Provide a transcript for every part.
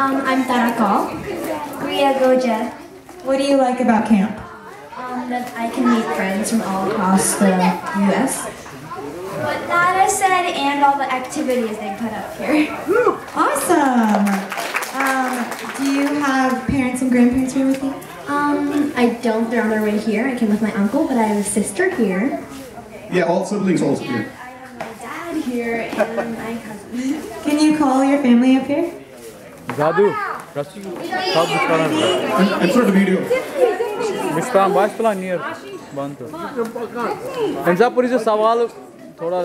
Um, I'm Tara Kaul. Ria Goja. What do you like about camp? Um, that I can meet friends from all across the U.S. What Nada said and all the activities they put up here. Awesome. Um, do you have parents and grandparents here with you? Um, I don't. They're on their way here. I came with my uncle, but I have a sister here. Yeah, all siblings also And here. I have my dad here and my cousin. Can you call your family up here? Radu, Rasu, stop this plan. Insert the video. This plan, watch plan near. बंद तो इंसापुरी से सवाल थोड़ा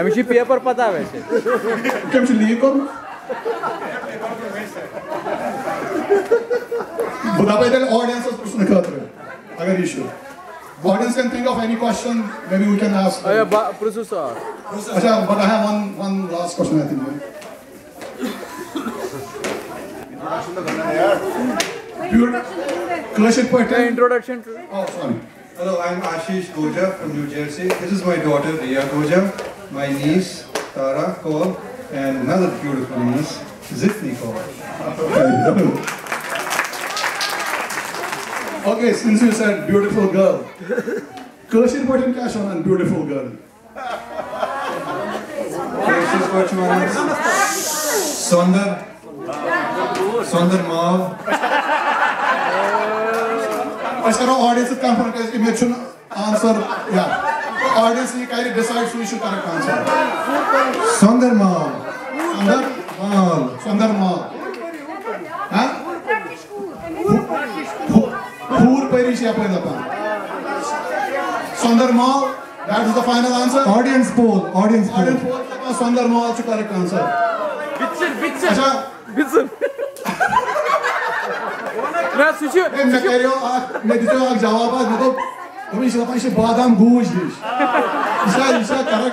MC paper पता है वैसे कम से लिए कौन बुधा पे दल ऑडियंस उस प्रश्न का उत्तर अगर issue Audience can think of any question, maybe we can ask. Oh, yeah, Prusu sir. Achha, but I have one, one last question I think. Crush it, Introduction. Oh, sorry. Hello, I'm Ashish Goja from New Jersey. This is my daughter Ria Goja, my niece Tara Kaul, and another beautiful niece, Ziffy Kaul. Okay, since you said beautiful girl, Koshur Bhajan Kashon and beautiful girl. Sonder. Sonder Mav. Let's go audience to come for this image answer. Yeah. Audience you carry decide who should correct answer. Sonder Mav. Sonder Mav. Sonder Mav. हाँ? फूर पैरी से आपने दबा। Sonder Mav. That is the final answer. Audience poll. Audience poll. Audience poll. Sonder Mav is correct answer. Bitcher, bitcher. अच्छा. Bitcher. Mesici. Meteoreo, meteoreo ak cevap at. Bakın, ama işte yapan şey badam guş diş. İşte işte karak.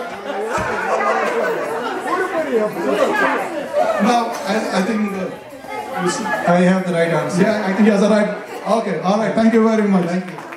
Now, I, I think the, I have the right answer. Yeah, I think he has the right. Okay, all right. Thank you very much. Thank you.